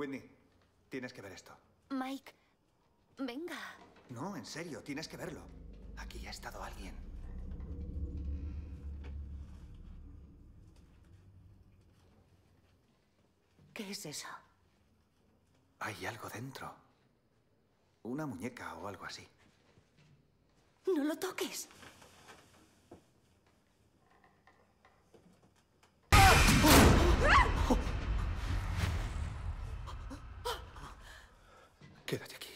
Whitney, tienes que ver esto. Mike, venga. No, en serio, tienes que verlo. Aquí ha estado alguien. ¿Qué es eso? Hay algo dentro. Una muñeca o algo así. No lo toques. Quédate aquí.